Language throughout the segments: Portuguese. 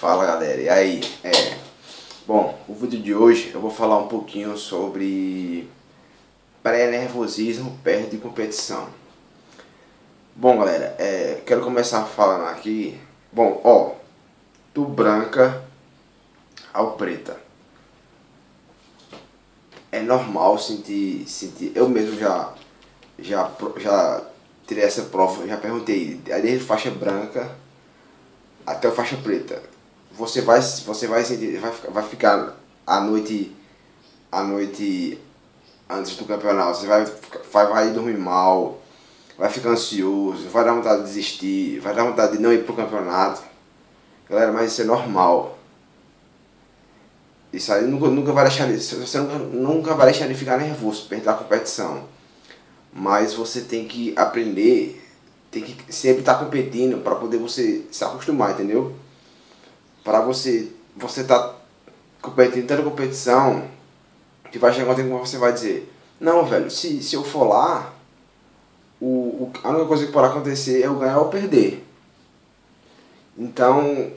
Fala galera, e aí? É, bom, o vídeo de hoje eu vou falar um pouquinho sobre pré-nervosismo perto de competição. Bom galera, é, quero começar falando aqui, bom, ó, do branca ao preta. É normal sentir, sentir, eu mesmo já, já, já tirei essa prova, já perguntei, desde faixa branca até faixa preta você vai você vai sentir, vai, vai ficar a noite a noite antes do campeonato, você vai, vai, vai dormir mal, vai ficar ansioso, vai dar vontade de desistir, vai dar vontade de não ir pro campeonato. Galera, mas isso é normal. Isso aí nunca, nunca vai deixar você nunca, nunca vai deixar de ficar nervoso perto da competição. Mas você tem que aprender, tem que sempre estar tá competindo para poder você se acostumar, entendeu? Para você você tá competindo tanta competição que vai chegar um tempo que você vai dizer não velho se, se eu for lá o, o, a única coisa que pode acontecer é eu ganhar ou perder. Então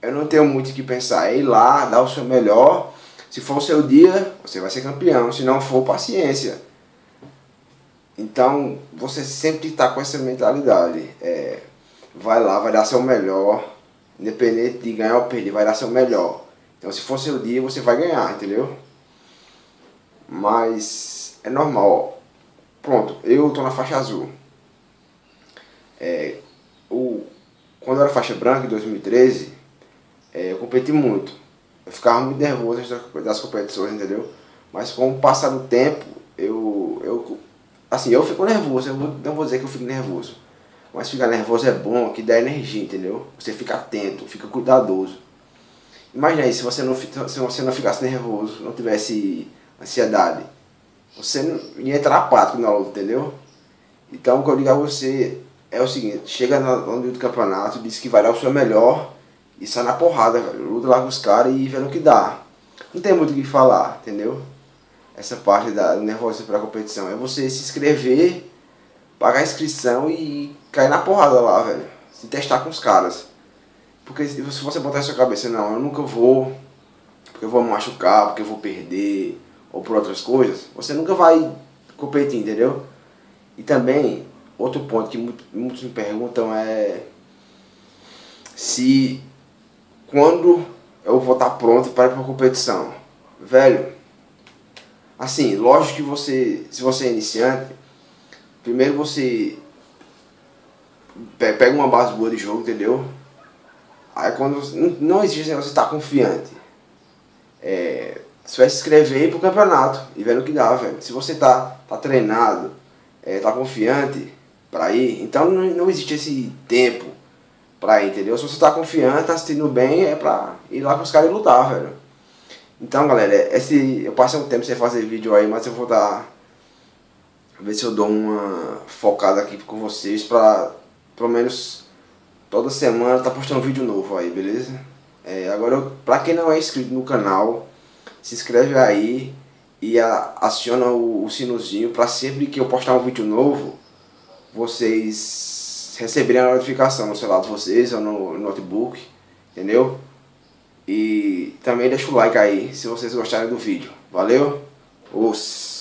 eu não tenho muito o que pensar. É ir lá dar o seu melhor. Se for o seu dia você vai ser campeão. Se não for paciência. Então você sempre está com essa mentalidade. É, vai lá vai dar seu melhor Independente de ganhar ou perder, vai dar seu melhor. Então se for seu dia, você vai ganhar, entendeu? Mas é normal. Pronto, eu tô na faixa azul. É, o, quando eu era faixa branca, em 2013, é, eu competi muito. Eu ficava muito nervoso das competições, entendeu? Mas com o passar do tempo, eu, eu assim, eu fico nervoso, eu não vou dizer que eu fico nervoso. Mas ficar nervoso é bom, que dá energia, entendeu? Você fica atento, fica cuidadoso. Imagina aí, se você não, se você não ficasse nervoso, não tivesse ansiedade, você ia entrar apático na luta, entendeu? Então o que eu digo a você é o seguinte, chega no, no do campeonato, diz que vai dar o seu melhor e sai na porrada, velho. Luta lá com os caras e vê no que dá. Não tem muito o que falar, entendeu? Essa parte da nervosa para a competição. É você se inscrever pagar a inscrição e cair na porrada lá, velho. Se testar com os caras. Porque se você botar na sua cabeça, não, eu nunca vou, porque eu vou me machucar, porque eu vou perder, ou por outras coisas, você nunca vai competir, entendeu? E também, outro ponto que muitos me perguntam é se quando eu vou estar pronto para ir para a competição. Velho, assim, lógico que você, se você é iniciante, Primeiro você pega uma base boa de jogo, entendeu? Aí quando não existe você tá confiante. É, você vai se inscrever pro campeonato e vendo o que dá, velho. Se você tá, tá treinado, é, tá confiante pra ir, então não, não existe esse tempo pra ir, entendeu? Se você tá confiante, tá assistindo bem, é pra ir lá com os caras e lutar, velho. Então, galera, esse, eu passei um tempo sem fazer vídeo aí, mas eu vou dar ver se eu dou uma focada aqui com vocês pra pelo menos toda semana tá postando um vídeo novo aí, beleza? É, agora, pra quem não é inscrito no canal, se inscreve aí e a, aciona o, o sinozinho pra sempre que eu postar um vídeo novo, vocês receberem a notificação no celular de vocês ou no, no notebook, entendeu? E também deixa o like aí se vocês gostarem do vídeo. Valeu? Os